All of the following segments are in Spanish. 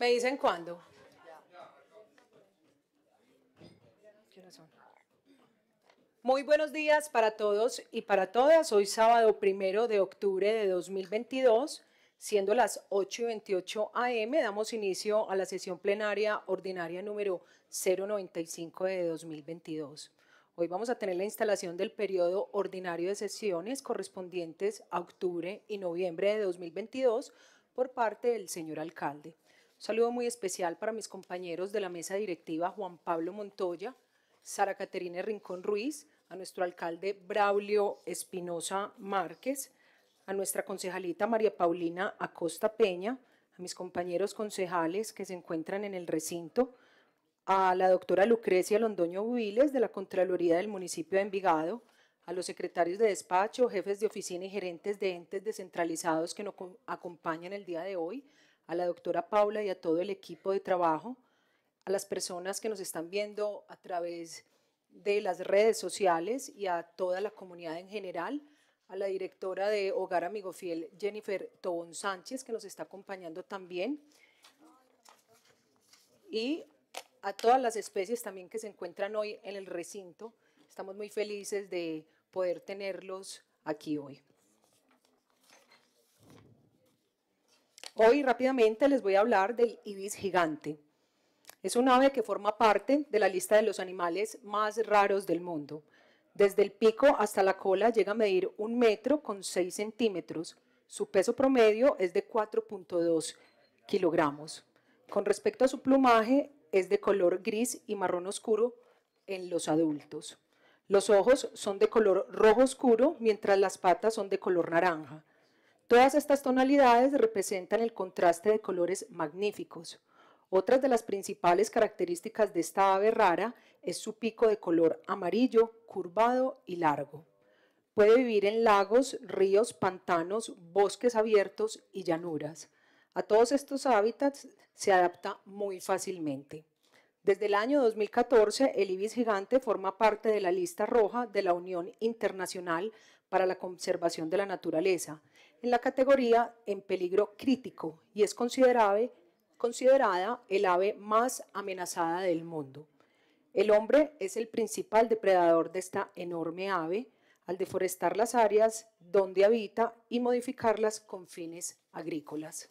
¿Me dicen cuándo? Muy buenos días para todos y para todas. Hoy sábado primero de octubre de 2022, siendo las 8 y 28 am, damos inicio a la sesión plenaria ordinaria número 095 de 2022. Hoy vamos a tener la instalación del periodo ordinario de sesiones correspondientes a octubre y noviembre de 2022 por parte del señor alcalde. Saludo muy especial para mis compañeros de la mesa directiva Juan Pablo Montoya, Sara Caterina Rincón Ruiz, a nuestro alcalde Braulio Espinosa Márquez, a nuestra concejalita María Paulina Acosta Peña, a mis compañeros concejales que se encuentran en el recinto, a la doctora Lucrecia Londoño Builes de la Contraloría del municipio de Envigado, a los secretarios de despacho, jefes de oficina y gerentes de entes descentralizados que nos acompañan el día de hoy, a la doctora Paula y a todo el equipo de trabajo, a las personas que nos están viendo a través de las redes sociales y a toda la comunidad en general, a la directora de Hogar Amigo Fiel, Jennifer Tobón Sánchez, que nos está acompañando también, y a todas las especies también que se encuentran hoy en el recinto. Estamos muy felices de poder tenerlos aquí hoy. Hoy rápidamente les voy a hablar del ibis gigante. Es un ave que forma parte de la lista de los animales más raros del mundo. Desde el pico hasta la cola llega a medir un metro con 6 centímetros. Su peso promedio es de 4.2 kilogramos. Con respecto a su plumaje, es de color gris y marrón oscuro en los adultos. Los ojos son de color rojo oscuro, mientras las patas son de color naranja. Todas estas tonalidades representan el contraste de colores magníficos. Otras de las principales características de esta ave rara es su pico de color amarillo, curvado y largo. Puede vivir en lagos, ríos, pantanos, bosques abiertos y llanuras. A todos estos hábitats se adapta muy fácilmente. Desde el año 2014, el ibis gigante forma parte de la lista roja de la Unión Internacional para la Conservación de la Naturaleza en la categoría en peligro crítico y es considerada el ave más amenazada del mundo. El hombre es el principal depredador de esta enorme ave al deforestar las áreas donde habita y modificarlas con fines agrícolas.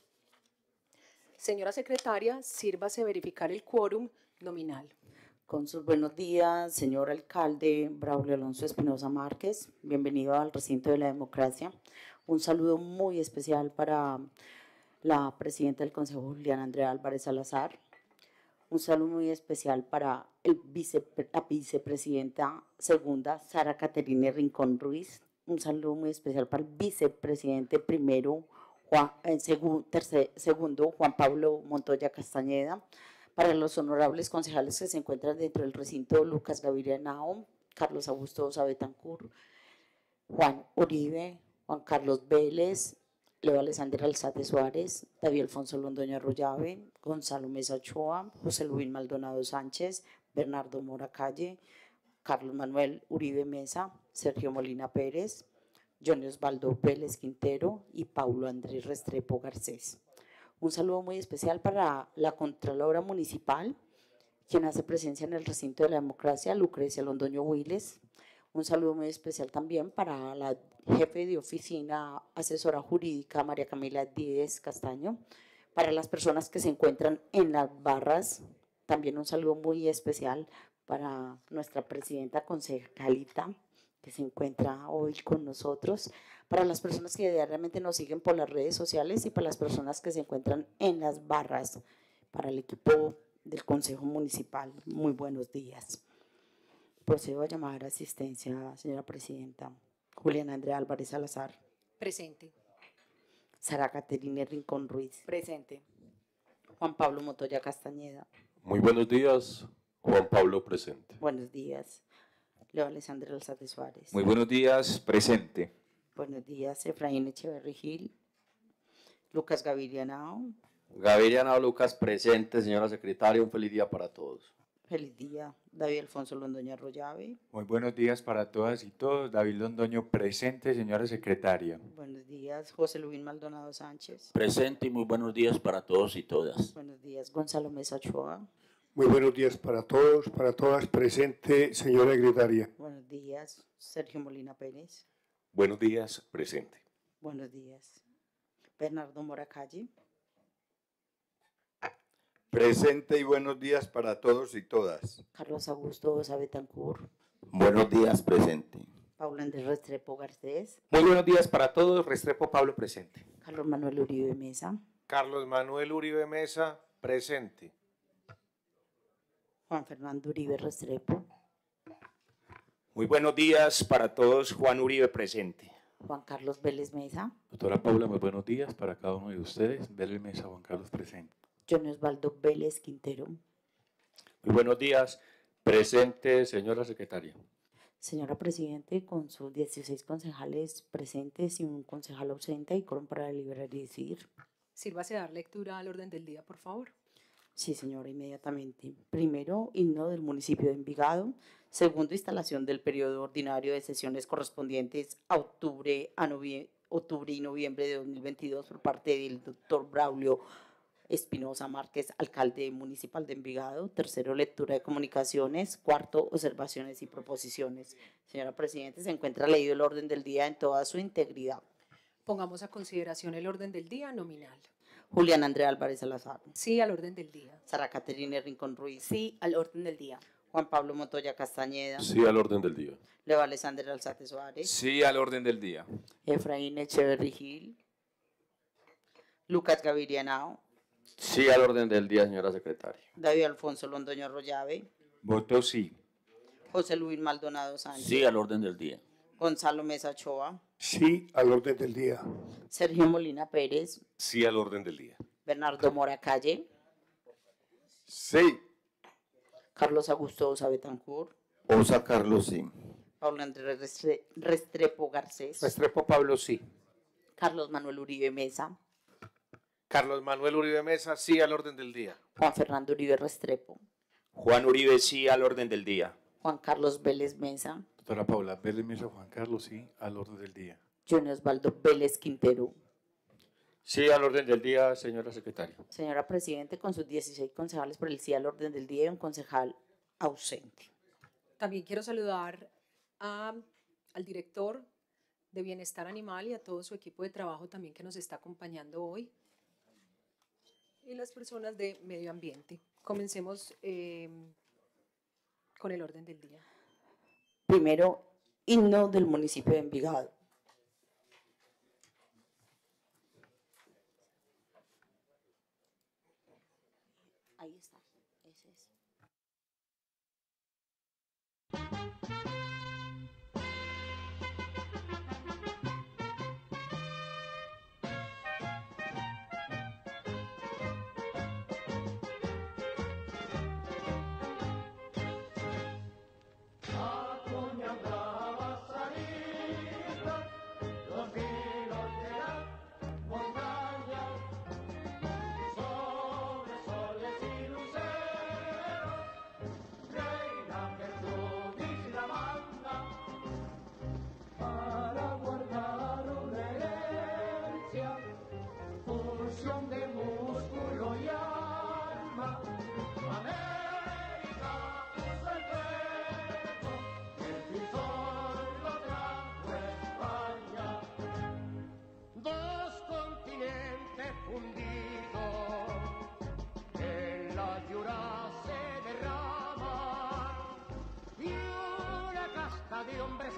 Señora secretaria, sírvase verificar el quórum nominal. Con sus buenos días, señor alcalde Braulio Alonso Espinosa Márquez. Bienvenido al recinto de la democracia. Un saludo muy especial para la presidenta del Consejo, Juliana Andrea Álvarez Salazar. Un saludo muy especial para el la vicepresidenta segunda, Sara Caterina Rincón Ruiz. Un saludo muy especial para el vicepresidente primero, Juan, eh, segundo, Juan Pablo Montoya Castañeda. Para los honorables concejales que se encuentran dentro del recinto, Lucas Gaviria Nao, Carlos Augusto Sabetancur, Juan Uribe, Juan Carlos Vélez, Leo Alexander Alzate Suárez, David Alfonso Londoño Arroyave, Gonzalo Mesa Ochoa, José Luis Maldonado Sánchez, Bernardo Mora Calle, Carlos Manuel Uribe Mesa, Sergio Molina Pérez, Johnny Osvaldo Vélez Quintero y Paulo Andrés Restrepo Garcés. Un saludo muy especial para la Contralora Municipal, quien hace presencia en el recinto de la democracia, Lucrecia Londoño Huiles, un saludo muy especial también para la jefe de oficina asesora jurídica María Camila Díez Castaño, para las personas que se encuentran en las barras, también un saludo muy especial para nuestra presidenta concejalita que se encuentra hoy con nosotros, para las personas que diariamente nos siguen por las redes sociales y para las personas que se encuentran en las barras, para el equipo del Consejo Municipal. Muy buenos días. Procedo a llamar a asistencia, señora presidenta. Juliana Andrea Álvarez Salazar. Presente. Sara Caterina Rincón Ruiz. Presente. Juan Pablo Motoya Castañeda. Muy buenos días, Juan Pablo presente. Buenos días. Leo Alessandra Alzate Suárez. Muy buenos días, presente. Buenos días, Efraín Echeverri Gil. Lucas Gaviria Nao. Gaviria Nao Lucas presente, señora secretaria. Un feliz día para todos. Feliz día, David Alfonso Londoño Arroyave. Muy buenos días para todas y todos. David Londoño presente, señora secretaria. Buenos días, José Luis Maldonado Sánchez. Presente y muy buenos días para todos y todas. Buenos días, Gonzalo Mesa Ochoa. Muy buenos días para todos, para todas. Presente, señora secretaria. Buenos días, Sergio Molina Pérez. Buenos días, presente. Buenos días, Bernardo Moracalle. Presente y buenos días para todos y todas. Carlos Augusto Osa Betancourt. Buenos días, presente. Paula Andrés Restrepo Garcés. Muy buenos días para todos. Restrepo Pablo presente. Carlos Manuel Uribe Mesa. Carlos Manuel Uribe Mesa, presente. Juan Fernando Uribe Restrepo. Muy buenos días para todos. Juan Uribe presente. Juan Carlos Vélez Mesa. Doctora Paula, muy buenos días para cada uno de ustedes. Vélez Mesa, Juan Carlos, presente. John Osvaldo Vélez Quintero. Muy buenos días, presente, señora secretaria. Señora Presidente, con sus 16 concejales presentes y un concejal ausente y quórum para deliberar y decidir. Sírvase a dar lectura al orden del día, por favor. Sí, señora, inmediatamente. Primero, himno del municipio de Envigado. Segundo, instalación del periodo ordinario de sesiones correspondientes a octubre, a novie- octubre y noviembre de 2022 por parte del doctor Braulio Espinosa Márquez, alcalde municipal de Envigado. Tercero, lectura de comunicaciones. Cuarto, observaciones y proposiciones. Señora Presidente, se encuentra leído el orden del día en toda su integridad. Pongamos a consideración el orden del día nominal. Julián Andrea Álvarez Salazar. Sí al orden del día. Sara Caterina Rincón Ruiz. Sí, al orden del día. Juan Pablo Montoya Castañeda. Sí al orden del día. Leo Alexander Alzate Suárez. Sí al orden del día. Efraín Echeverry Gil. Lucas Gavirianao. Sí al orden del día, señora secretaria. David Alfonso Londoño Arroyave. Voto sí. José Luis Maldonado Sánchez. Sí al orden del día. Gonzalo Mesa Ochoa. Sí al orden del día. Sergio Molina Pérez. Sí al orden del día. Bernardo Mora Calle. Sí. Carlos Augusto Osa Betancourt. Osa Carlos, sí. Pablo Andrés Restre- Restrepo Garcés. Restrepo Pablo sí. Carlos Manuel Uribe Mesa. Carlos Manuel Uribe Mesa, sí al orden del día. Juan Fernando Uribe Restrepo. Juan Uribe sí al orden del día. Juan Carlos Vélez Mesa. Doctora Paula, Vélez Mesa, Juan Carlos, sí al orden del día. John Osvaldo Vélez Quintero. Sí al orden del día, señora secretaria. Señora Presidente, con sus 16 concejales por el sí al orden del día y un concejal ausente. También quiero saludar a- al director de Bienestar Animal y a todo su equipo de trabajo también que nos está acompañando hoy. Y las personas de medio ambiente. Comencemos eh, con el orden del día. Primero, himno del municipio de Envigado. Ahí está. Ese es. hombre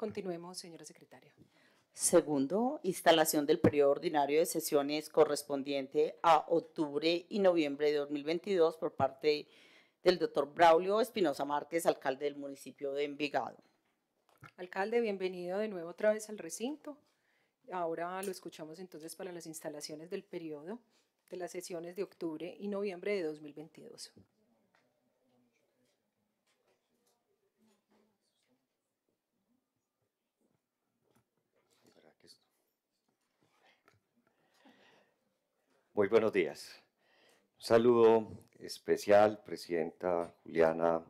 Continuemos, señora secretaria. Segundo, instalación del periodo ordinario de sesiones correspondiente a octubre y noviembre de 2022 por parte del doctor Braulio Espinosa Márquez, alcalde del municipio de Envigado. Alcalde, bienvenido de nuevo otra vez al recinto. Ahora lo escuchamos entonces para las instalaciones del periodo de las sesiones de octubre y noviembre de 2022. Muy buenos días. Un saludo especial, Presidenta Juliana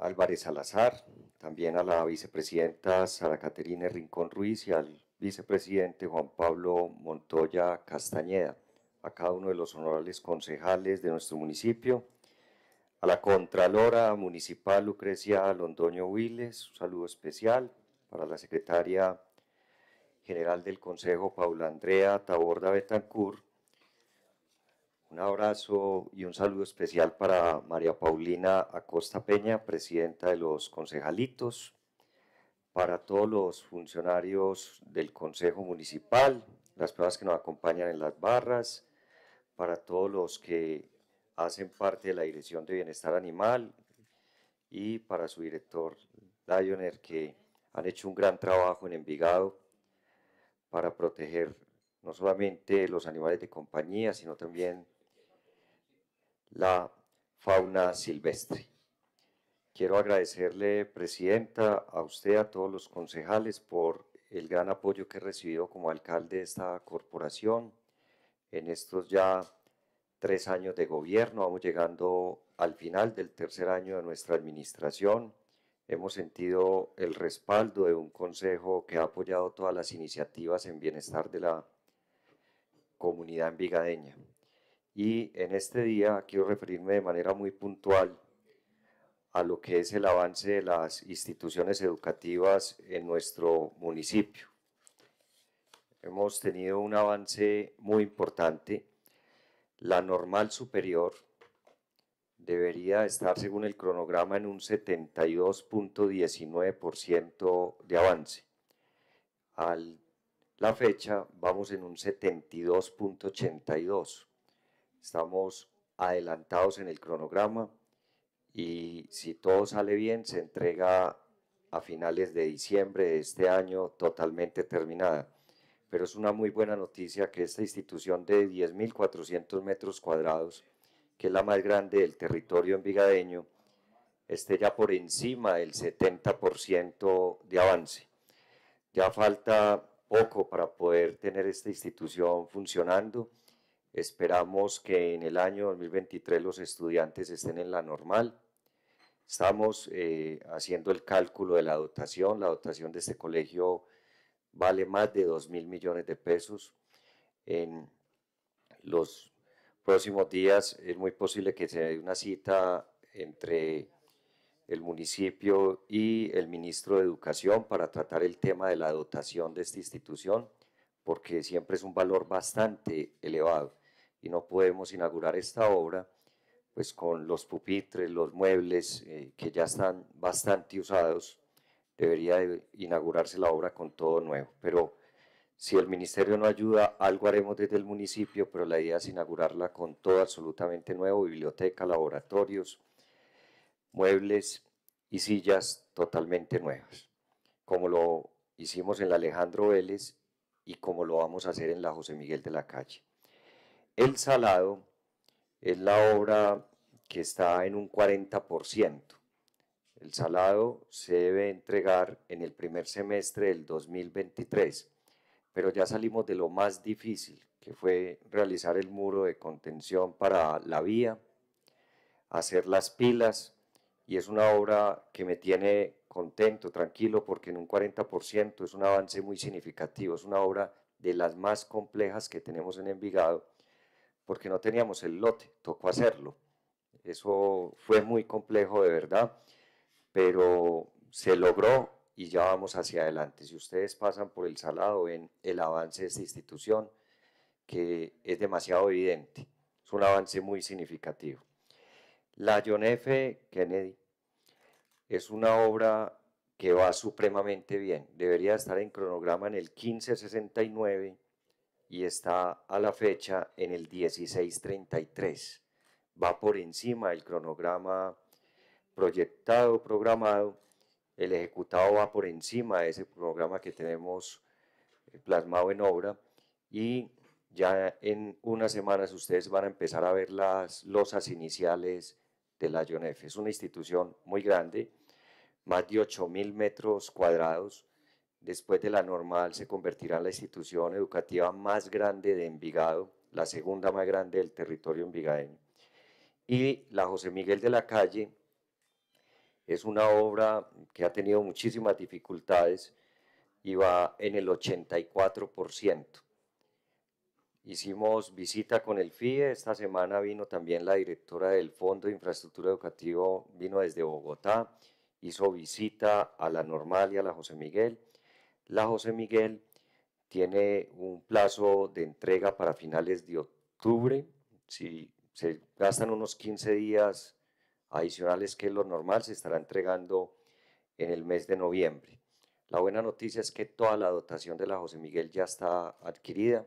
Álvarez Salazar, también a la Vicepresidenta Sara Caterina Rincón Ruiz y al Vicepresidente Juan Pablo Montoya Castañeda, a cada uno de los honorables concejales de nuestro municipio, a la Contralora Municipal Lucrecia Londoño Wiles, un saludo especial para la Secretaria General del Consejo, Paula Andrea Taborda Betancourt. Un abrazo y un saludo especial para María Paulina Acosta Peña, presidenta de los concejalitos, para todos los funcionarios del Consejo Municipal, las personas que nos acompañan en las barras, para todos los que hacen parte de la Dirección de Bienestar Animal y para su director, Lioner, que han hecho un gran trabajo en Envigado para proteger no solamente los animales de compañía, sino también la fauna silvestre. Quiero agradecerle, Presidenta, a usted, a todos los concejales por el gran apoyo que he recibido como alcalde de esta corporación en estos ya tres años de gobierno. Vamos llegando al final del tercer año de nuestra administración Hemos sentido el respaldo de un consejo que ha apoyado todas las iniciativas en bienestar de la comunidad envigadeña. Y en este día quiero referirme de manera muy puntual a lo que es el avance de las instituciones educativas en nuestro municipio. Hemos tenido un avance muy importante. La normal superior, debería estar, según el cronograma, en un 72.19% de avance. A la fecha vamos en un 72.82. Estamos adelantados en el cronograma y si todo sale bien se entrega a finales de diciembre de este año totalmente terminada. Pero es una muy buena noticia que esta institución de 10.400 metros cuadrados que es la más grande del territorio envigadeño, esté ya por encima del 70% de avance. Ya falta poco para poder tener esta institución funcionando. Esperamos que en el año 2023 los estudiantes estén en la normal. Estamos eh, haciendo el cálculo de la dotación. La dotación de este colegio vale más de 2 mil millones de pesos. En los próximos días es muy posible que se dé una cita entre el municipio y el ministro de Educación para tratar el tema de la dotación de esta institución, porque siempre es un valor bastante elevado y no podemos inaugurar esta obra pues con los pupitres, los muebles eh, que ya están bastante usados, debería inaugurarse la obra con todo nuevo, pero si el ministerio no ayuda, algo haremos desde el municipio, pero la idea es inaugurarla con todo absolutamente nuevo, biblioteca, laboratorios, muebles y sillas totalmente nuevas, como lo hicimos en la Alejandro Vélez y como lo vamos a hacer en la José Miguel de la Calle. El Salado es la obra que está en un 40%. El Salado se debe entregar en el primer semestre del 2023 pero ya salimos de lo más difícil, que fue realizar el muro de contención para la vía, hacer las pilas, y es una obra que me tiene contento, tranquilo, porque en un 40% es un avance muy significativo, es una obra de las más complejas que tenemos en Envigado, porque no teníamos el lote, tocó hacerlo. Eso fue muy complejo de verdad, pero se logró y ya vamos hacia adelante. Si ustedes pasan por el salado, ven el avance de esta institución, que es demasiado evidente. Es un avance muy significativo. La John F. Kennedy es una obra que va supremamente bien. Debería estar en cronograma en el 1569 y está a la fecha en el 1633. Va por encima del cronograma proyectado, programado. El ejecutado va por encima de ese programa que tenemos eh, plasmado en obra y ya en unas semanas ustedes van a empezar a ver las losas iniciales de la IONEF. Es una institución muy grande, más de 8.000 metros cuadrados. Después de la normal se convertirá en la institución educativa más grande de Envigado, la segunda más grande del territorio envigadeño. Y la José Miguel de la Calle es una obra que ha tenido muchísimas dificultades y va en el 84%. Hicimos visita con el FIE, esta semana vino también la directora del Fondo de Infraestructura Educativo, vino desde Bogotá, hizo visita a la Normal y a la José Miguel. La José Miguel tiene un plazo de entrega para finales de octubre, si se gastan unos 15 días adicionales que lo normal, se estará entregando en el mes de noviembre. La buena noticia es que toda la dotación de la José Miguel ya está adquirida,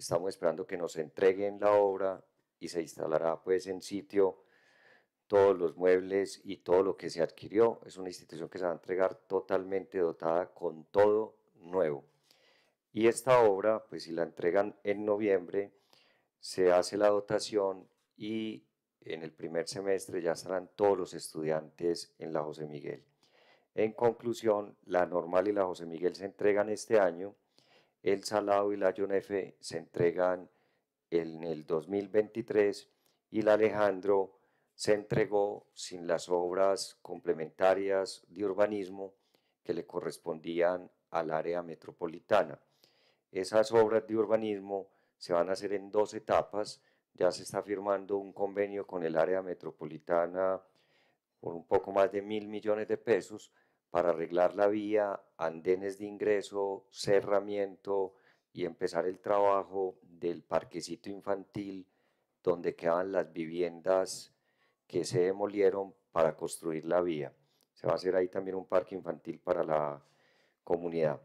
Estamos esperando que nos entreguen la obra y se instalará pues en sitio todos los muebles y todo lo que se adquirió. Es una institución que se va a entregar totalmente dotada con todo nuevo. Y esta obra, pues si la entregan en noviembre, se hace la dotación y en el primer semestre ya estarán todos los estudiantes en la José Miguel. En conclusión, la normal y la José Miguel se entregan este año el Salado y la F se entregan en el 2023 y la Alejandro se entregó sin las obras complementarias de urbanismo que le correspondían al área metropolitana. Esas obras de urbanismo se van a hacer en dos etapas. Ya se está firmando un convenio con el área metropolitana por un poco más de mil millones de pesos para arreglar la vía, andenes de ingreso, cerramiento y empezar el trabajo del parquecito infantil donde quedan las viviendas que se demolieron para construir la vía. Se va a hacer ahí también un parque infantil para la comunidad.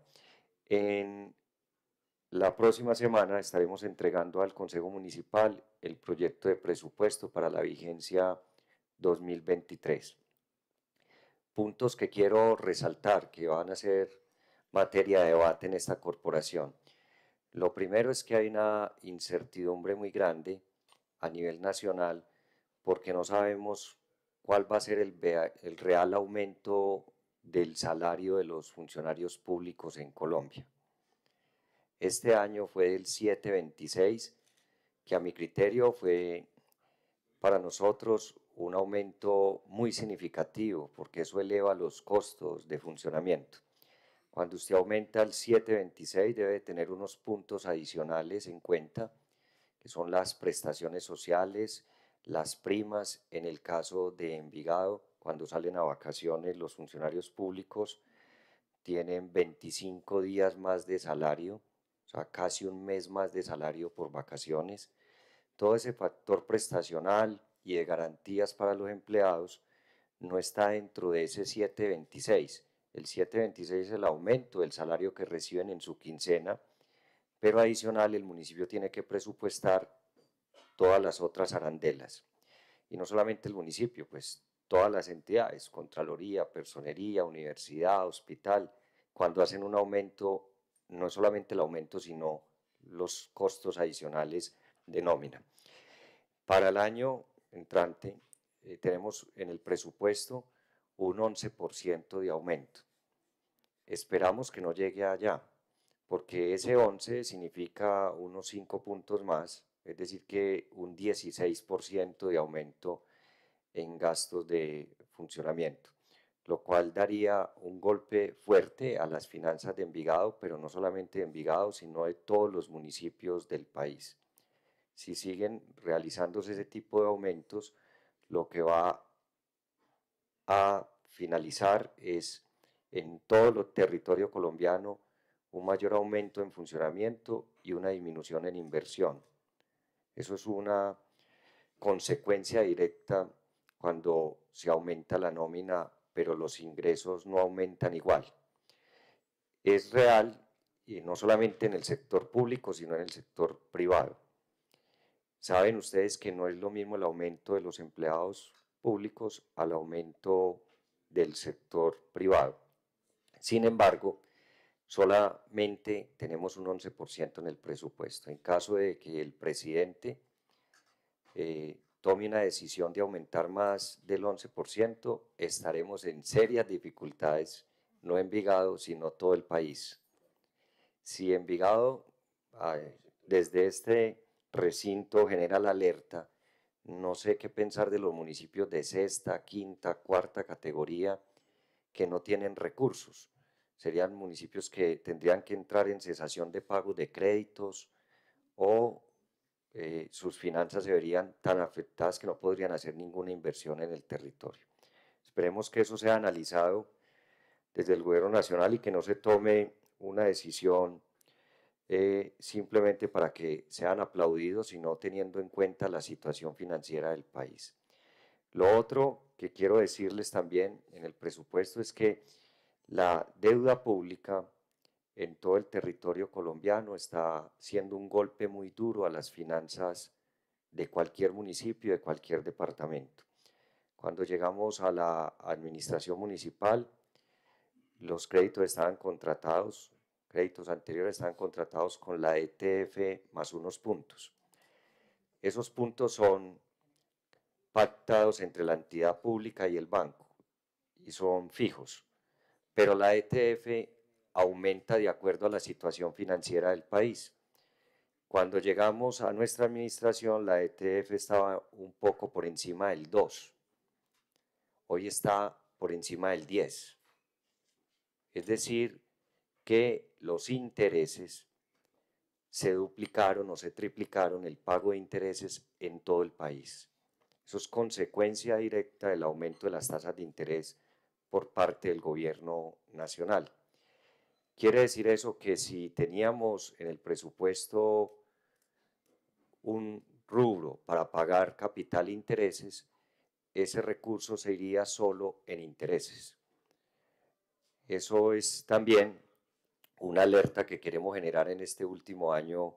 La próxima semana estaremos entregando al Consejo Municipal el proyecto de presupuesto para la vigencia 2023 puntos que quiero resaltar que van a ser materia de debate en esta corporación. Lo primero es que hay una incertidumbre muy grande a nivel nacional porque no sabemos cuál va a ser el, real aumento del salario de los funcionarios públicos en Colombia. Este año fue el 726, que a mi criterio fue para nosotros un aumento muy significativo porque eso eleva los costos de funcionamiento. Cuando usted aumenta el 726 debe tener unos puntos adicionales en cuenta, que son las prestaciones sociales, las primas, en el caso de Envigado, cuando salen a vacaciones los funcionarios públicos tienen 25 días más de salario, casi un mes más de salario por vacaciones. Todo ese factor prestacional, y de garantías para los empleados no está dentro de ese 726. El 726 es el aumento del salario que reciben en su quincena, pero adicional el municipio tiene que presupuestar todas las otras arandelas. Y no solamente el municipio, pues todas las entidades, Contraloría, Personería, Universidad, Hospital, cuando hacen un aumento, no solamente el aumento, sino los costos adicionales de nómina. Para el año entrante, eh, tenemos en el presupuesto un 11% de aumento. Esperamos que no llegue allá, porque ese 11 significa unos 5 puntos más, es decir, que un 16% de aumento en gastos de funcionamiento, lo cual daría un golpe fuerte a las finanzas de Envigado, pero no solamente de Envigado, sino de todos los municipios del país si siguen realizándose ese tipo de aumentos, lo que va a finalizar es en todo el territorio colombiano un mayor aumento en funcionamiento y una disminución en inversión. Eso es una consecuencia directa cuando se aumenta la nómina pero los ingresos no aumentan igual. Es real, y no solamente en el sector público, sino en el sector privado. Saben ustedes que no es lo mismo el aumento de los empleados públicos al aumento del sector privado. Sin embargo, solamente tenemos un 11% en el presupuesto. En caso de que el presidente eh, tome una decisión de aumentar más del 11%, estaremos en serias dificultades, no Envigado, sino todo el país. Si Envigado, desde este recinto genera la alerta, no sé qué pensar de los municipios de sexta, quinta, cuarta categoría que no tienen recursos. Serían municipios que tendrían que entrar en cesación de pago de créditos o eh, sus finanzas se verían tan afectadas que no podrían hacer ninguna inversión en el territorio. Esperemos que eso sea analizado desde el gobierno nacional y que no se tome una decisión eh, simplemente para que sean aplaudidos, sino teniendo en cuenta la situación financiera del país. Lo otro que quiero decirles también en el presupuesto es que la deuda pública en todo el territorio colombiano está siendo un golpe muy duro a las finanzas de cualquier municipio, de cualquier departamento. Cuando llegamos a la administración municipal, los créditos estaban contratados, créditos anteriores estaban contratados con la ETF más unos puntos. Esos puntos son pactados entre la entidad pública y el banco y son fijos, pero la ETF aumenta de acuerdo a la situación financiera del país. Cuando llegamos a nuestra administración, la ETF estaba un poco por encima del 2. Hoy está por encima del 10. Es decir, que los intereses se duplicaron o se triplicaron el pago de intereses en todo el país. Eso es consecuencia directa del aumento de las tasas de interés por parte del gobierno nacional. Quiere decir eso que si teníamos en el presupuesto un rubro para pagar capital e intereses, ese recurso se iría solo en intereses. Eso es también una alerta que queremos generar en este último año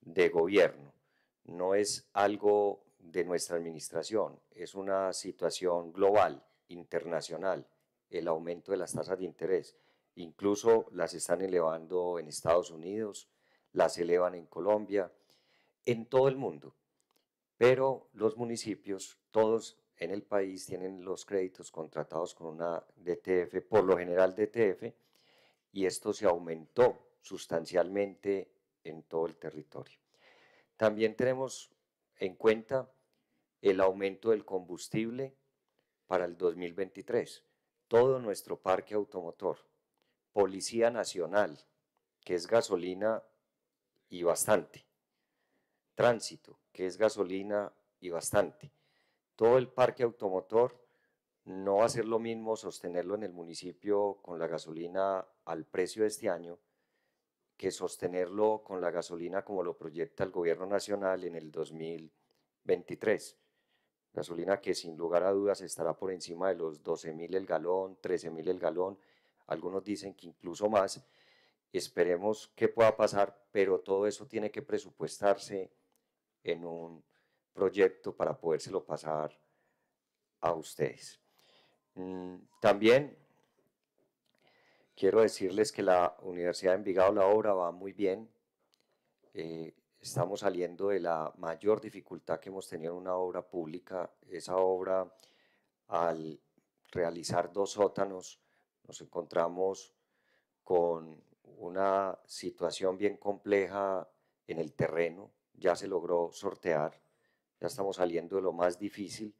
de gobierno. No es algo de nuestra administración, es una situación global, internacional, el aumento de las tasas de interés. Incluso las están elevando en Estados Unidos, las elevan en Colombia, en todo el mundo. Pero los municipios, todos en el país, tienen los créditos contratados con una DTF, por lo general DTF, y esto se aumentó sustancialmente en todo el territorio. También tenemos en cuenta el aumento del combustible para el 2023. Todo nuestro parque automotor, Policía Nacional, que es gasolina y bastante. Tránsito, que es gasolina y bastante. Todo el parque automotor no va a ser lo mismo sostenerlo en el municipio con la gasolina al precio de este año que sostenerlo con la gasolina como lo proyecta el gobierno nacional en el 2023. Gasolina que sin lugar a dudas estará por encima de los 12 mil el galón, 13 mil el galón, algunos dicen que incluso más. Esperemos que pueda pasar, pero todo eso tiene que presupuestarse en un proyecto para podérselo pasar a ustedes. Mm, también quiero decirles que la Universidad de Envigado, la obra va muy bien. Eh, estamos saliendo de la mayor dificultad que hemos tenido en una obra pública. Esa obra, al realizar dos sótanos, nos encontramos con una situación bien compleja en el terreno, ya se logró sortear, ya estamos saliendo de lo más difícil.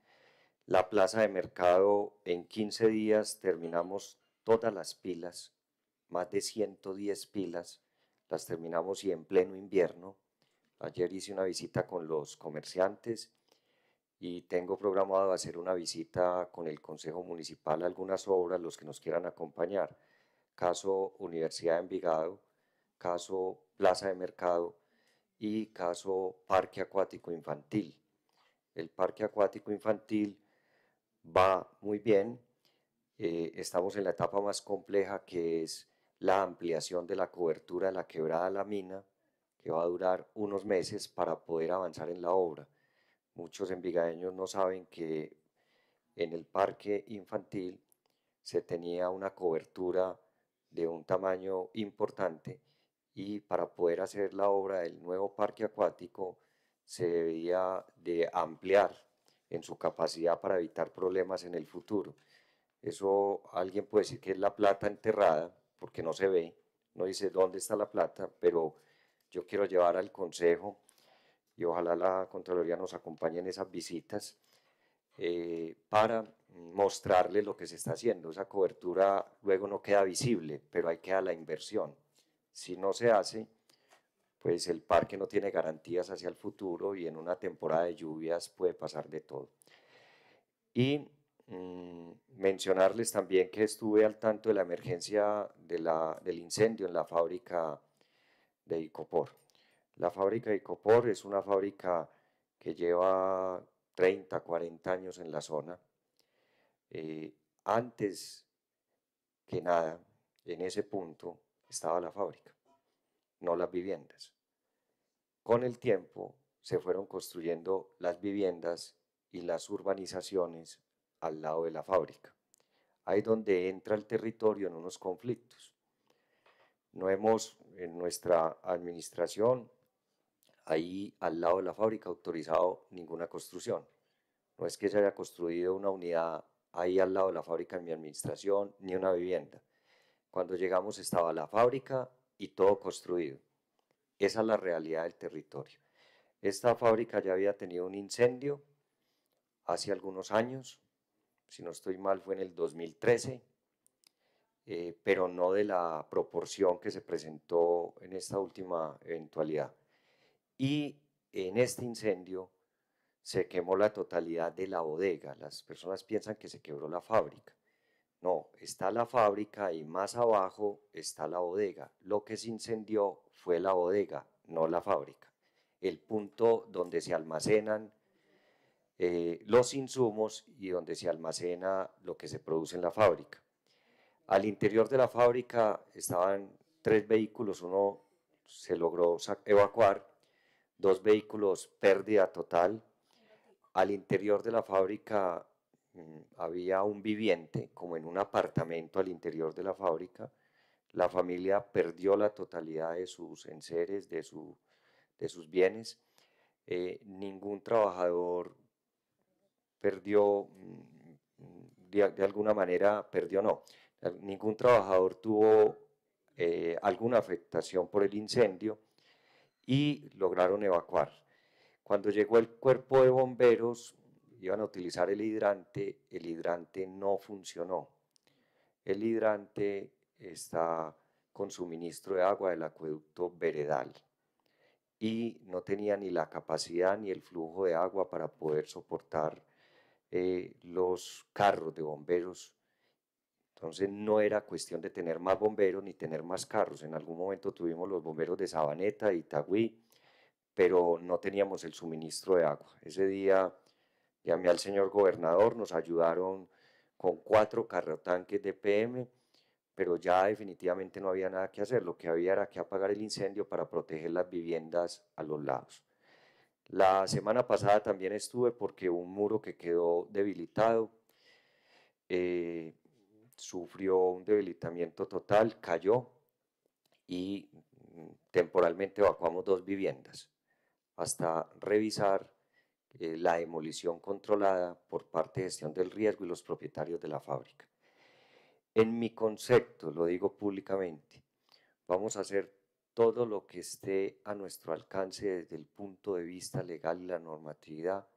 La plaza de mercado en 15 días terminamos todas las pilas, más de 110 pilas, las terminamos y en pleno invierno. Ayer hice una visita con los comerciantes y tengo programado hacer una visita con el Consejo Municipal a algunas obras, los que nos quieran acompañar. Caso Universidad de Envigado, caso Plaza de Mercado y caso Parque Acuático Infantil. El Parque Acuático Infantil va muy bien. eh, estamos en la etapa más compleja que es la ampliación de la cobertura de la quebrada La Mina, que va a durar unos meses para poder avanzar en la obra. Muchos envigadeños no saben que en el parque infantil se tenía una cobertura de un tamaño importante y para poder hacer la obra del nuevo parque acuático se debía de ampliar en su capacidad para evitar problemas en el futuro. Eso alguien puede decir que es la plata enterrada, porque no se ve, no dice dónde está la plata, pero yo quiero llevar al Consejo y ojalá la Contraloría nos acompañe en esas visitas eh, para mostrarle lo que se está haciendo. Esa cobertura luego no queda visible, pero hay que dar la inversión. Si no se hace, pues el parque no tiene garantías hacia el futuro y en una temporada de lluvias puede pasar de todo. Y mm, mencionarles también que estuve al tanto de la emergencia de la, del incendio en la fábrica de Icopor. La fábrica de Icopor es una fábrica que lleva 30, 40 años en la zona. Eh, antes que nada, en ese punto estaba la fábrica, no las viviendas. Con el tiempo se fueron construyendo las viviendas y las urbanizaciones al lado de la fábrica. Ahí donde entra el territorio en unos conflictos. No hemos en nuestra administración, ahí al lado de la fábrica, autorizado ninguna construcción. No es que se haya construido una unidad ahí al lado de la fábrica en mi administración, ni una vivienda. Cuando llegamos estaba la fábrica y todo construido. Esa es la realidad del territorio. Esta fábrica ya había tenido un incendio hace algunos años, si no estoy mal fue en el 2013, eh, pero no de la proporción que se presentó en esta última eventualidad. Y en este incendio se quemó la totalidad de la bodega. Las personas piensan que se quebró la fábrica. No, está la fábrica y más abajo está la bodega. Lo que se incendió fue la bodega, no la fábrica. El punto donde se almacenan eh, los insumos y donde se almacena lo que se produce en la fábrica. Al interior de la fábrica estaban tres vehículos, uno se logró evacuar, dos vehículos pérdida total. Al interior de la fábrica mm, había un viviente, como en un apartamento al interior de la fábrica. La familia perdió la totalidad de sus enseres, de, su, de sus bienes. Eh, ningún trabajador perdió, mm, de, alguna manera, perdió no ningún trabajador tuvo eh, alguna afectación por el incendio y lograron evacuar. Cuando llegó el cuerpo de bomberos, iban a utilizar el hidrante, el hidrante no funcionó. El hidrante está con suministro de agua del acueducto Veredal y no tenía ni la capacidad ni el flujo de agua para poder soportar eh, los carros de bomberos entonces no era cuestión de tener más bomberos ni tener más carros. En algún momento tuvimos los bomberos de Sabaneta, Itagüí, pero no teníamos el suministro de agua. Ese día llamé al señor gobernador, nos ayudaron con cuatro carrotanques de PM, pero ya definitivamente no había nada que hacer. Lo que había era que apagar el incendio para proteger las viviendas a los lados. La semana pasada también estuve porque un muro que quedó debilitado. Eh, sufrió un debilitamiento total, cayó y mm, temporalmente evacuamos dos viviendas hasta revisar eh, la demolición controlada por parte de gestión del riesgo y los propietarios de la fábrica. En mi concepto, lo digo públicamente, vamos a hacer todo lo que esté a nuestro alcance desde el punto de vista legal y la normatividad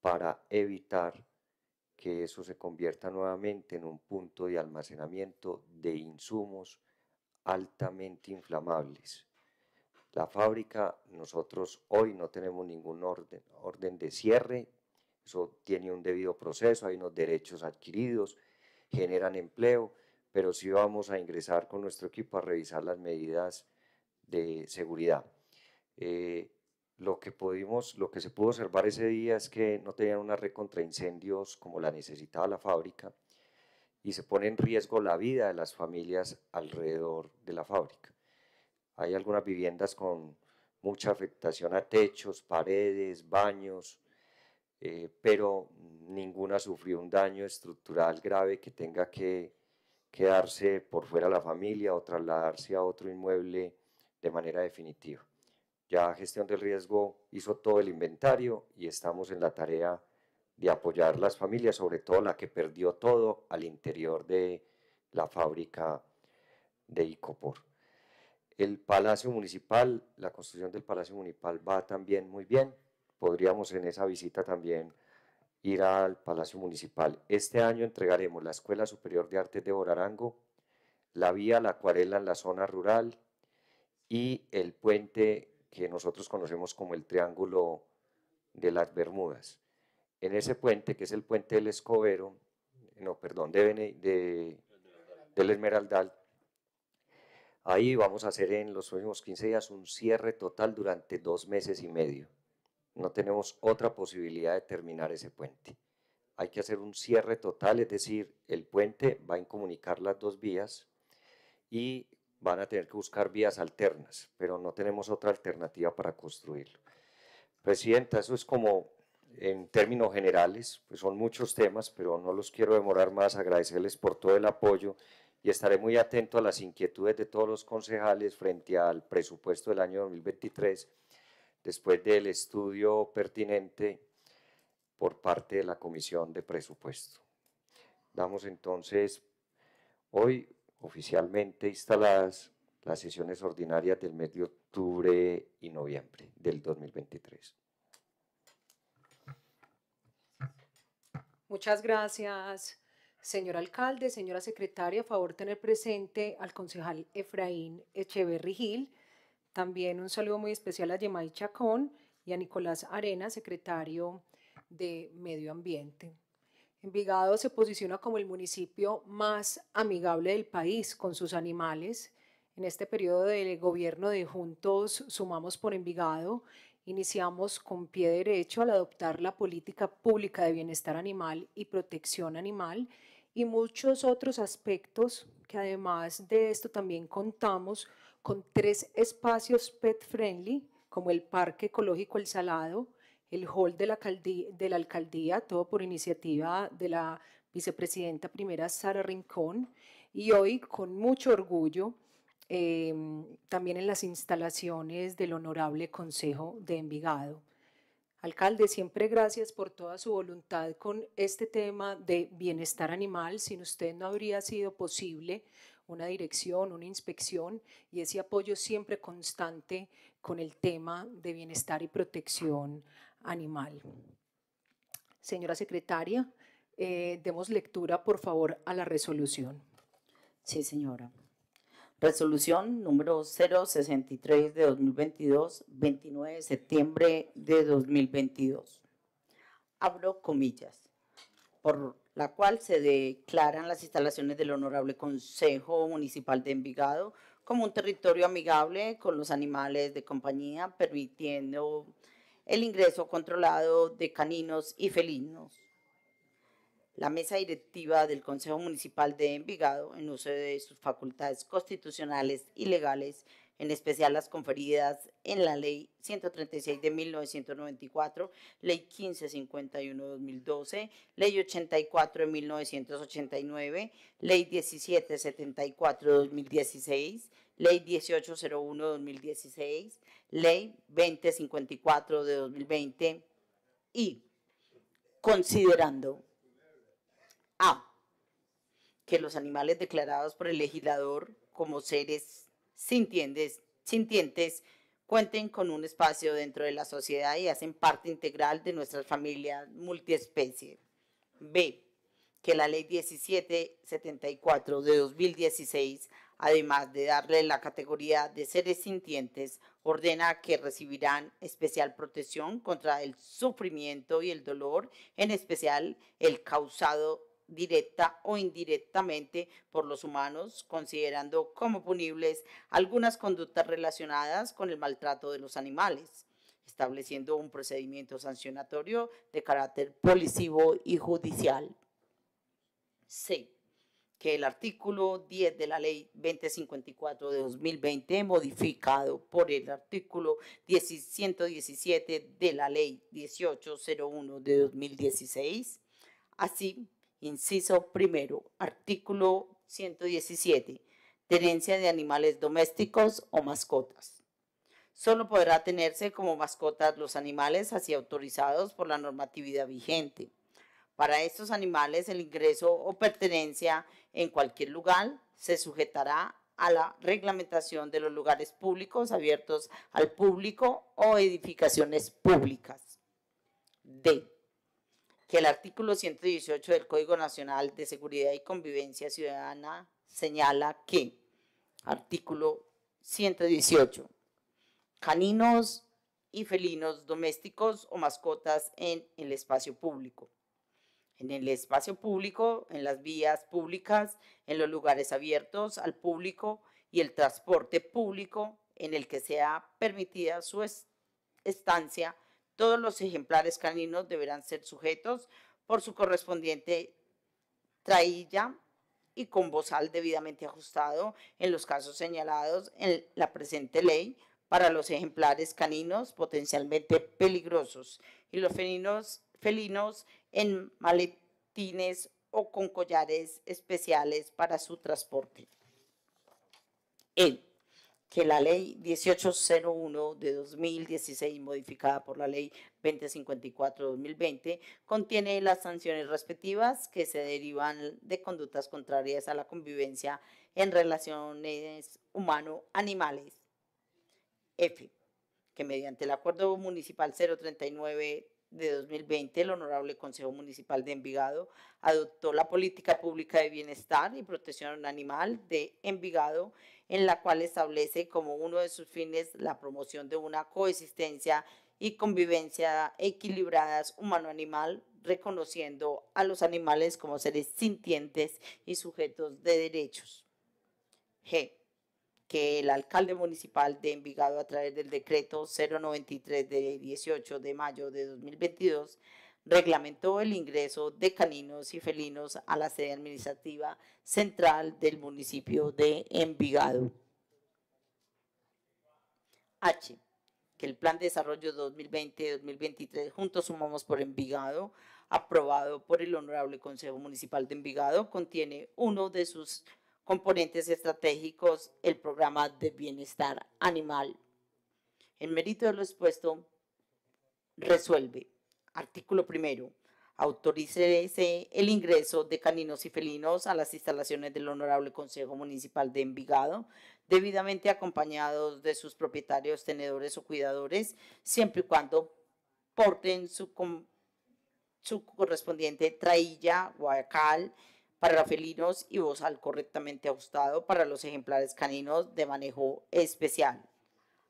para evitar que eso se convierta nuevamente en un punto de almacenamiento de insumos altamente inflamables. La fábrica, nosotros hoy no tenemos ningún orden, de cierre, eso tiene un debido proceso, hay unos derechos adquiridos, generan empleo, pero sí vamos a ingresar con nuestro equipo a revisar las medidas de seguridad. Eh, lo que pudimos, lo que se pudo observar ese día es que no tenían una red contra incendios como la necesitaba la fábrica y se pone en riesgo la vida de las familias alrededor de la fábrica. Hay algunas viviendas con mucha afectación a techos, paredes, baños, eh, pero ninguna sufrió un daño estructural grave que tenga que quedarse por fuera la familia o trasladarse a otro inmueble de manera definitiva. Ya gestión del riesgo hizo todo el inventario y estamos en la tarea de apoyar las familias, sobre todo la que perdió todo al interior de la fábrica de Icopor. El Palacio Municipal, la construcción del Palacio Municipal va también muy bien. Podríamos en esa visita también ir al Palacio Municipal. Este año entregaremos la Escuela Superior de Artes de Borarango, la vía La Acuarela en la zona rural y el puente que nosotros conocemos como el Triángulo de las Bermudas. En ese puente, que es el puente del Escobero, no, perdón, de, de, del Esmeraldal, Ahí vamos a hacer en los próximos 15 días un cierre total durante dos meses y medio. No tenemos otra posibilidad de terminar ese puente. Hay que hacer un cierre total, es decir, el puente va a incomunicar las dos vías y van a tener que buscar vías alternas, pero no tenemos otra alternativa para construirlo. Presidenta, eso es como en términos generales, pues son muchos temas, pero no los quiero demorar más, agradecerles por todo el apoyo y estaré muy atento a las inquietudes de todos los concejales frente al presupuesto del año 2023, después del estudio pertinente por parte de la Comisión de Presupuesto. Damos entonces hoy oficialmente instaladas las sesiones ordinarias del mes de octubre y noviembre del 2023. Muchas gracias, Señor alcalde, señora secretaria, a favor tener presente al concejal Efraín Echeverri Gil. También un saludo muy especial a Yemay Chacón y a Nicolás Arena, secretario de Medio Ambiente. Envigado se posiciona como el municipio más amigable del país con sus animales. En este periodo de gobierno de Juntos Sumamos por Envigado, iniciamos con pie derecho al adoptar la política pública de bienestar animal y protección animal y muchos otros aspectos que además de esto también contamos con tres espacios pet friendly como el Parque Ecológico El Salado, el hall de la, de la alcaldía, todo por iniciativa de la vicepresidenta primera Sara Rincón, y hoy con mucho orgullo em, también en las instalaciones del Honorable Consejo de Envigado. Alcalde, siempre gracias por toda su voluntad con este tema de bienestar animal. Sin usted no habría sido posible una dirección, una inspección y ese apoyo siempre constante con el tema de bienestar y protección animal. Señora secretaria, eh, demos lectura, por favor, a la resolución. Sí, señora. Resolución número 063 de 2022, 29 de septiembre de 2022. Abro comillas, por la cual se declaran las instalaciones del Honorable Consejo Municipal de Envigado como un territorio amigable con los animales de compañía, permitiendo el ingreso controlado de caninos y felinos. La mesa directiva del Consejo Municipal de Envigado, en uso de sus facultades constitucionales y legales, en especial las conferidas en la Ley 136 de 1994, Ley 1551 de 2012, Ley 84 de 1989, Ley 1774 de 2016, Ley 1801 de 2016, Ley 2054 de 2020 y considerando a. Que los animales declarados por el legislador como seres sintientes, cuenten con un espacio dentro de la sociedad y hacen parte integral de nuestras familias multiespecie. B. Que la ley 1774 de 2016, además de darle la categoría de seres sintientes, ordena que recibirán especial protección contra el sufrimiento y el dolor, en especial el causado directa o indirectamente por los humanos, considerando como punibles algunas conductas relacionadas con el maltrato de los animales, estableciendo un procedimiento sancionatorio de carácter policivo y judicial. C. que el artículo 10 de la ley 2054 de 2020, modificado por el artículo 117 de la ley 1801 de 2016, así, inciso primero, artículo 117, tenencia de animales domésticos o mascotas. Solo podrá tenerse como mascotas los animales así autorizados por la normatividad vigente para estos animales, el ingreso o pertenencia en cualquier lugar se sujetará a la reglamentación de los lugares públicos abiertos al público o edificaciones públicas. D. Que el artículo 118 del Código Nacional de Seguridad y Convivencia Ciudadana señala que, artículo 118, caninos y felinos domésticos o mascotas en el espacio público en el espacio público, en las vías públicas, en los lugares abiertos al público y el transporte público en el que sea permitida su estancia, todos los ejemplares caninos deberán ser sujetos por su correspondiente trailla y con bozal debidamente ajustado en los casos señalados en la presente ley para los ejemplares caninos potencialmente peligrosos. Y los felinos, felinos en maletines o con collares especiales para su transporte. E. Que la ley 1801 de 2016, modificada por la ley 2054 de 2020, contiene las sanciones respectivas que se derivan de conductas contrarias a la convivencia en relaciones humano-animales. F. Que mediante el Acuerdo Municipal 039 de 2020, el Honorable Consejo Municipal de Envigado adoptó la política pública de bienestar y protección animal de Envigado, en la cual establece como uno de sus fines la promoción de una coexistencia y convivencia equilibradas humano-animal, reconociendo a los animales como seres sintientes y sujetos de derechos. G que el alcalde municipal de Envigado a través del decreto 093 de 18 de mayo de 2022 reglamentó el ingreso de caninos y felinos a la sede administrativa central del municipio de Envigado. H. Que el Plan de Desarrollo 2020-2023, juntos sumamos por Envigado, aprobado por el Honorable Consejo Municipal de Envigado, contiene uno de sus componentes estratégicos el programa de bienestar animal. En mérito de lo expuesto, resuelve. Artículo primero. Autorícese el ingreso de caninos y felinos a las instalaciones del Honorable Consejo Municipal de Envigado, debidamente acompañados de sus propietarios, tenedores o cuidadores, siempre y cuando porten su, su correspondiente trailla, guacal, para felinos y bozal correctamente ajustado para los ejemplares caninos de manejo especial.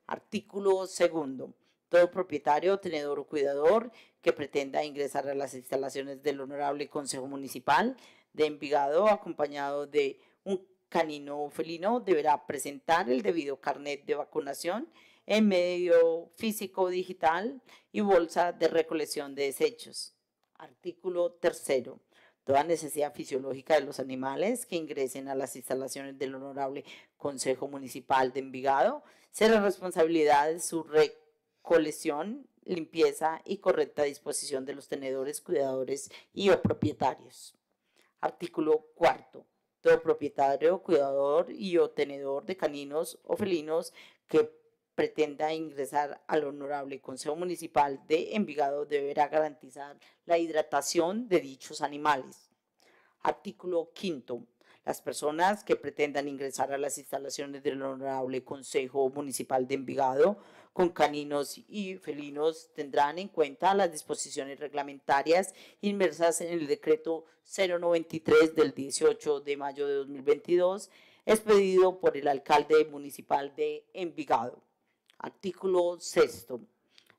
Artículo segundo. Todo propietario, tenedor o cuidador que pretenda ingresar a las instalaciones del Honorable Consejo Municipal de Envigado acompañado de un canino o felino deberá presentar el debido carnet de vacunación en medio físico digital y bolsa de recolección de desechos. Artículo tercero toda necesidad fisiológica de los animales que ingresen a las instalaciones del Honorable Consejo Municipal de Envigado será responsabilidad de su recolección, limpieza y correcta disposición de los tenedores, cuidadores y o propietarios. Artículo cuarto. Todo propietario, cuidador y o tenedor de caninos o felinos que pretenda ingresar al Honorable Consejo Municipal de Envigado deberá garantizar la hidratación de dichos animales. Artículo quinto. Las personas que pretendan ingresar a las instalaciones del Honorable Consejo Municipal de Envigado con caninos y felinos tendrán en cuenta las disposiciones reglamentarias inmersas en el decreto 093 del 18 de mayo de 2022, expedido por el alcalde municipal de Envigado. Artículo sexto.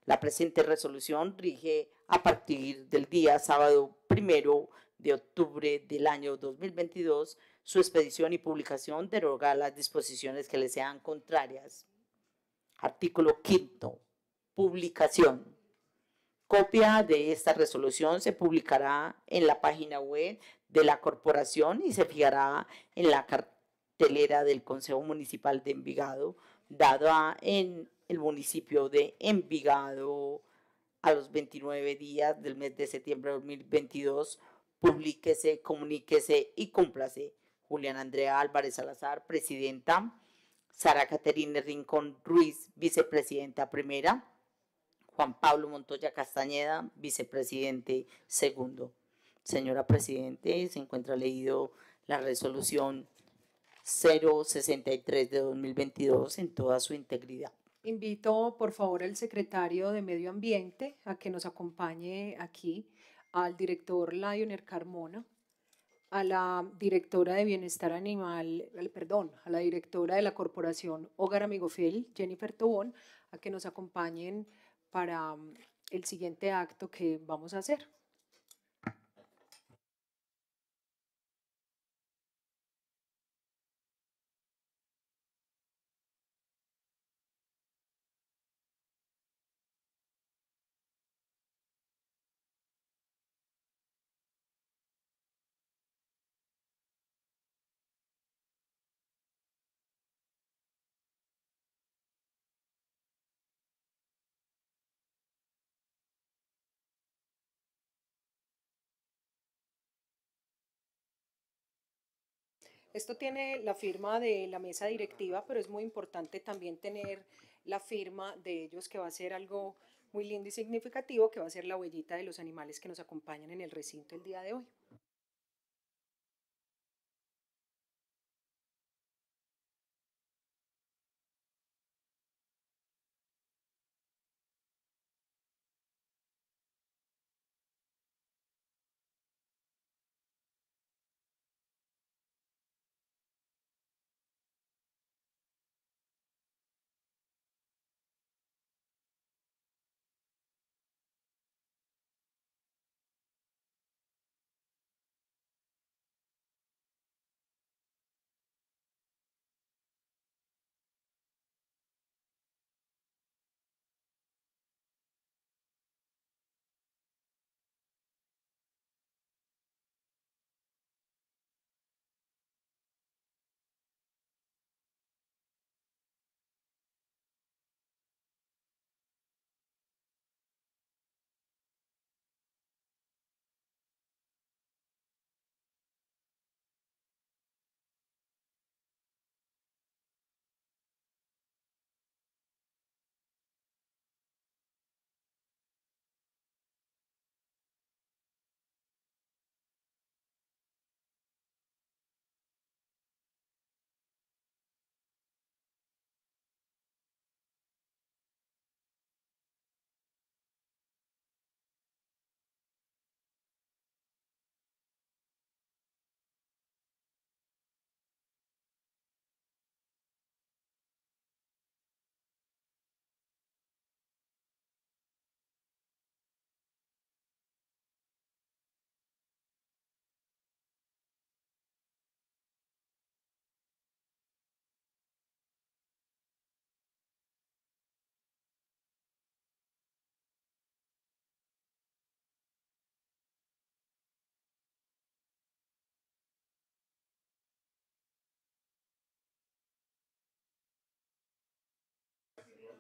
La presente resolución rige a partir del día sábado primero de octubre del año 2022 su expedición y publicación deroga las disposiciones que le sean contrarias. Artículo quinto. Publicación. Copia de esta resolución se publicará en la página web de la corporación y se fijará en la cartelera del Consejo Municipal de Envigado, dada en el municipio de Envigado a los 29 días del mes de septiembre de 2022. Publíquese, comuníquese y cúmplase. Julián Andrea Álvarez Salazar, presidenta. Sara Caterina Rincón Ruiz, vicepresidenta primera. Juan Pablo Montoya Castañeda, vicepresidente segundo. Señora Presidente, se encuentra leído la resolución 063 de 2022 en toda su integridad. Invito, por favor, al secretario de Medio Ambiente a que nos acompañe aquí, al director Lionel Carmona, a la directora de Bienestar Animal, perdón, a la directora de la Corporación Hogar Amigo Fiel, Jennifer Tobón, a que nos acompañen para mm, el siguiente acto que vamos a hacer. Esto tiene la firma de la mesa directiva, pero es muy importante también tener la firma de ellos, que va a ser algo muy lindo y significativo, que va a ser la huellita de los animales que nos acompañan en el recinto el día de hoy.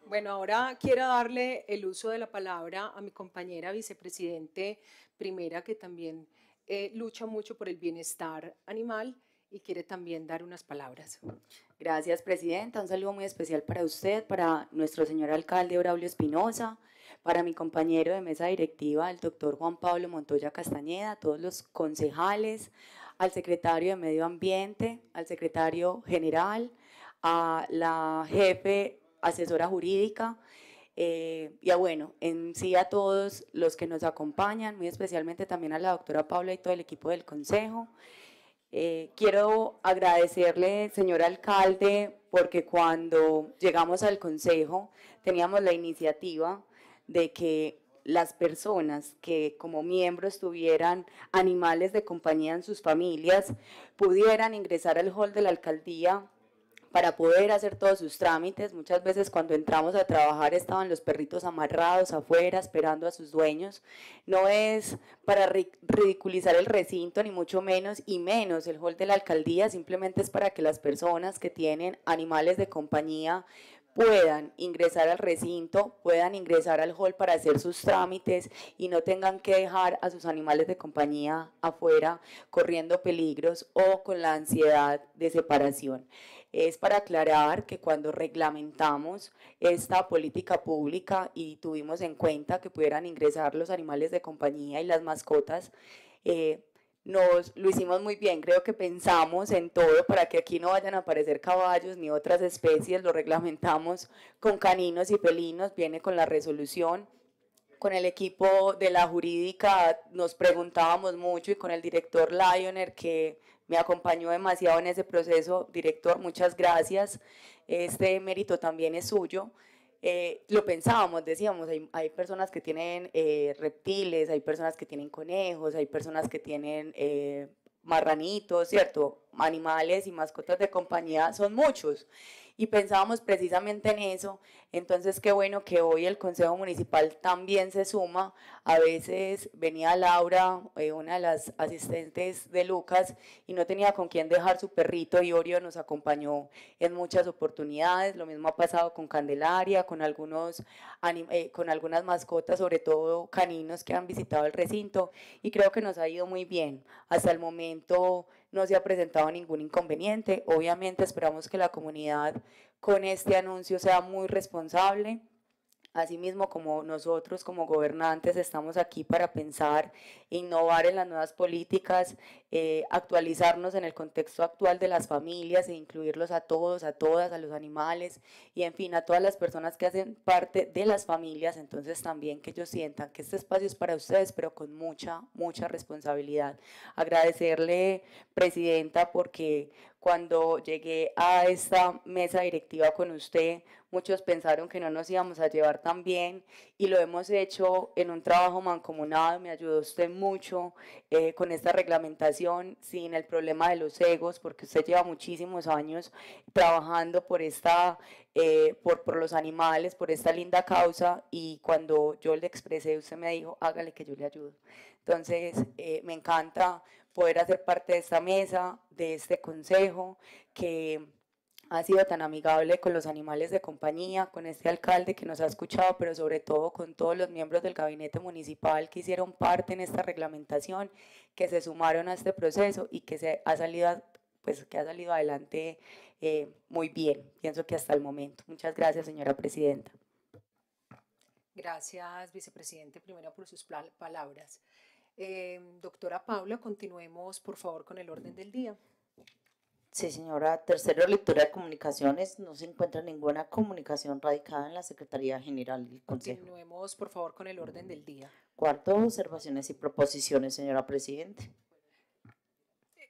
Bueno, ahora quiero darle el uso de la palabra a mi compañera vicepresidente primera, que también eh, lucha mucho por el bienestar animal y quiere también dar unas palabras. Gracias, Presidenta. Un saludo muy especial para usted, para nuestro señor alcalde Braulio Espinosa, para mi compañero de mesa directiva, el doctor Juan Pablo Montoya Castañeda, a todos los concejales, al secretario de Medio Ambiente, al secretario general, a la jefe asesora jurídica, eh, y a, bueno, en sí a todos los que nos acompañan, muy especialmente también a la doctora Paula y todo el equipo del Consejo. Eh, quiero agradecerle, señor alcalde, porque cuando llegamos al Consejo teníamos la iniciativa de que las personas que como miembros tuvieran animales de compañía en sus familias pudieran ingresar al hall de la alcaldía para poder hacer todos sus trámites. Muchas veces cuando entramos a trabajar estaban los perritos amarrados afuera esperando a sus dueños. No es para ridiculizar el recinto, ni mucho menos, y menos el hall de la alcaldía, simplemente es para que las personas que tienen animales de compañía puedan ingresar al recinto, puedan ingresar al hall para hacer sus trámites y no tengan que dejar a sus animales de compañía afuera corriendo peligros o con la ansiedad de separación es para aclarar que cuando reglamentamos esta política pública y tuvimos en cuenta que pudieran ingresar los animales de compañía y las mascotas, eh, nos lo hicimos muy bien, creo que pensamos en todo para que aquí no vayan a aparecer caballos ni otras especies, lo reglamentamos con caninos y felinos, viene con la resolución. Con el equipo de la jurídica nos preguntábamos mucho y con el director Lioner que me acompañó demasiado en ese proceso. Director, muchas gracias. Este mérito también es suyo. Eh, lo pensábamos, decíamos, hay, personas que tienen eh, reptiles, hay personas que tienen conejos, hay personas que tienen eh, marranitos, ¿cierto? Animales y mascotas de compañía son muchos y pensábamos precisamente en eso. Entonces, qué bueno que hoy el Consejo Municipal también se suma. A veces venía Laura, eh, una de las asistentes de Lucas, y no tenía con quién dejar su perrito y Orio nos acompañó en muchas oportunidades. Lo mismo ha pasado con Candelaria, con, algunos, eh, con algunas mascotas, sobre todo caninos que han visitado el recinto, y creo que nos ha ido muy bien. Hasta el momento no se ha presentado ningún inconveniente. Obviamente esperamos que la comunidad con este anuncio sea muy responsable Asimismo, como nosotros como gobernantes estamos aquí para pensar, innovar en las nuevas políticas, eh, actualizarnos en el contexto actual de las familias e incluirlos a todos, a todas, a los animales y en fin, a todas las personas que hacen parte de las familias. Entonces también que ellos sientan que este espacio es para ustedes, pero con mucha, mucha responsabilidad. Agradecerle, Presidenta, porque cuando llegué a esta mesa directiva con usted, Muchos pensaron que no nos íbamos a llevar tan bien y lo hemos hecho en un trabajo mancomunado. Me ayudó usted mucho eh, con esta reglamentación, sin el problema de los egos, porque usted lleva muchísimos años trabajando por, esta, eh, por, por los animales, por esta linda causa. Y cuando yo le expresé, usted me dijo, hágale que yo le ayudo. Entonces, eh, me encanta poder hacer parte de esta mesa, de este consejo, que ha sido tan amigable con los animales de compañía, con este alcalde que nos ha escuchado, pero sobre todo con todos los miembros del gabinete municipal que hicieron parte en esta reglamentación, que se sumaron a este proceso y que se ha salido, pues, que ha salido adelante eh, muy bien, pienso que hasta el momento. Muchas gracias, señora presidenta. Gracias, vicepresidente, primero por sus palabras. Eh, doctora Paula, continuemos por favor con el orden del día. Sí, señora. Tercero, lectura de comunicaciones. No se encuentra ninguna comunicación radicada en la Secretaría General del Consejo. Continuemos, por favor, con el orden del día. Cuarto, observaciones y proposiciones, señora Presidente.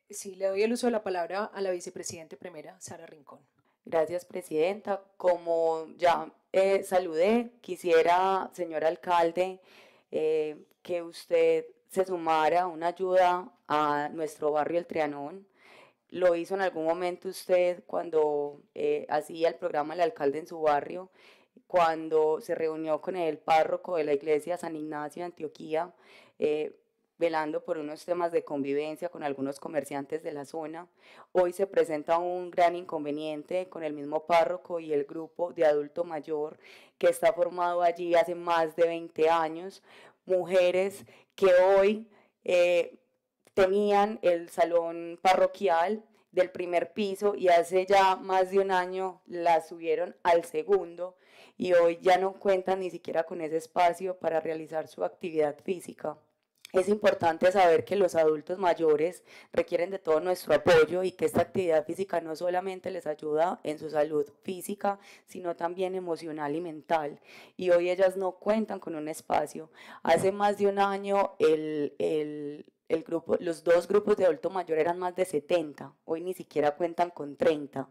Sí, le doy el uso de la palabra a la vicepresidente primera, Sara Rincón. Gracias, Presidenta. Como ya eh, saludé, quisiera, señor alcalde, eh, que usted se sumara una ayuda a nuestro barrio El Trianón lo hizo en algún momento usted cuando eh, hacía el programa El alcalde en su barrio, cuando se reunió con el párroco de la iglesia San Ignacio de Antioquía, eh, velando por unos temas de convivencia con algunos comerciantes de la zona. Hoy se presenta un gran inconveniente con el mismo párroco y el grupo de adulto mayor que está formado allí hace más de 20 años, mujeres que hoy eh, tenían el salón parroquial del primer piso y hace ya más de un año la subieron al segundo y hoy ya no cuentan ni siquiera con ese espacio para realizar su actividad física. Es importante saber que los adultos mayores requieren de todo nuestro apoyo y que esta actividad física no solamente les ayuda en su salud física, sino también emocional y mental. Y hoy ellas no cuentan con un espacio. Hace más de un año los dos grupos de adulto mayor eran más de 70, hoy ni siquiera cuentan con 30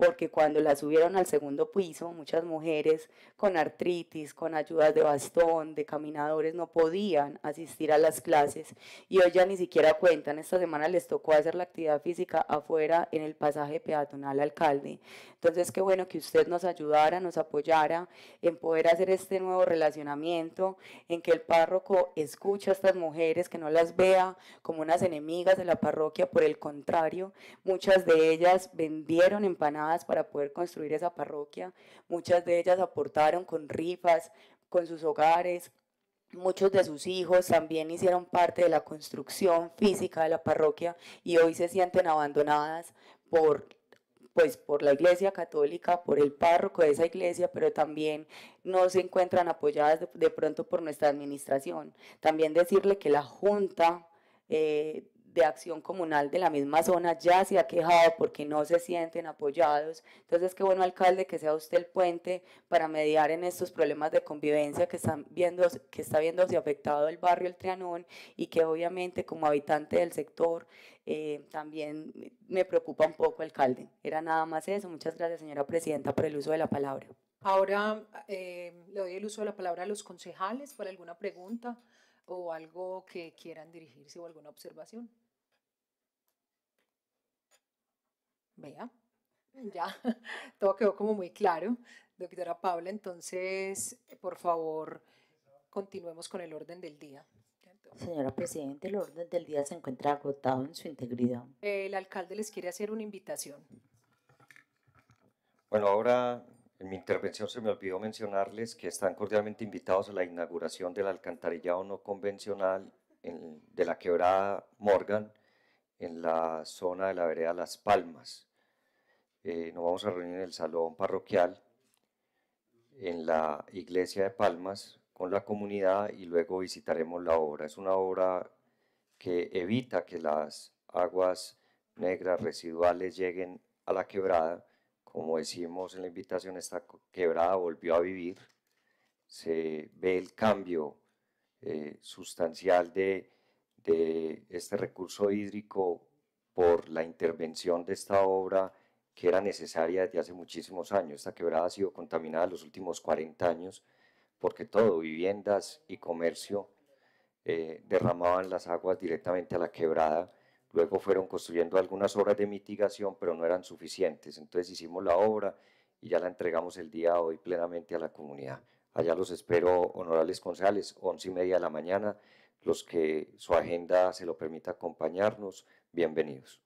porque cuando la subieron al segundo piso, muchas mujeres con artritis, con ayudas de bastón, de caminadores, no podían asistir a las clases y hoy ya ni siquiera cuentan. Esta semana les tocó hacer la actividad física afuera en el pasaje peatonal alcalde. Entonces, qué bueno que usted nos ayudara, nos apoyara en poder hacer este nuevo relacionamiento, en que el párroco escuche a estas mujeres, que no las vea como unas enemigas de la parroquia, por el contrario, muchas de ellas vendieron empanadas para poder construir esa parroquia. Muchas de ellas aportaron con rifas, con sus hogares. Muchos de sus hijos también hicieron parte de la construcción física de la parroquia y hoy se sienten abandonadas por pues por la iglesia católica, por el párroco de esa iglesia, pero también no se encuentran apoyadas de, pronto por nuestra administración. También decirle que la Junta eh, de acción comunal de la misma zona ya se ha quejado porque no se sienten apoyados. Entonces, qué bueno, alcalde, que sea usted el puente para mediar en estos problemas de convivencia que, están viendo, que está viéndose afectado el barrio El Trianón y que obviamente como habitante del sector eh, también me preocupa un poco, alcalde. Era nada más eso. Muchas gracias, señora presidenta, por el uso de la palabra. Ahora eh, le doy el uso de la palabra a los concejales para alguna pregunta o algo que quieran dirigirse o alguna observación. Vea, ya, todo quedó como muy claro, doctora Paula. Entonces, por favor, continuemos con el orden del día. Señora Presidenta, el orden del día se encuentra agotado en su integridad. El alcalde les quiere hacer una invitación. Bueno, ahora en mi intervención se me olvidó mencionarles que están cordialmente invitados a la inauguración del alcantarillado no convencional de la quebrada Morgan en la zona de la vereda Las Palmas. Eh, nos vamos a reunir en el salón parroquial en la iglesia de Palmas con la comunidad y luego visitaremos la obra. Es una obra que evita que las aguas negras residuales lleguen a la quebrada como decimos en la invitación, esta quebrada volvió a vivir. Se ve el cambio eh, sustancial de, de este recurso hídrico por la intervención de esta obra que era necesaria desde hace muchísimos años. Esta quebrada ha sido contaminada los últimos 40 años porque todo, viviendas y comercio, eh, derramaban las aguas directamente a la quebrada Luego fueron construyendo algunas obras de mitigación, pero no eran suficientes. Entonces hicimos la obra y ya la entregamos el día hoy plenamente a la comunidad. Allá los espero, honorables concejales, once y media de la mañana. Los que su agenda se lo permita acompañarnos, bienvenidos.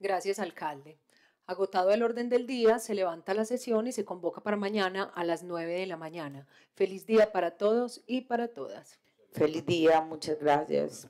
Gracias, alcalde. Agotado el orden del día, se levanta la sesión y se convoca para mañana a las nueve de la mañana. Feliz día para todos y para todas. Feliz día, muchas gracias.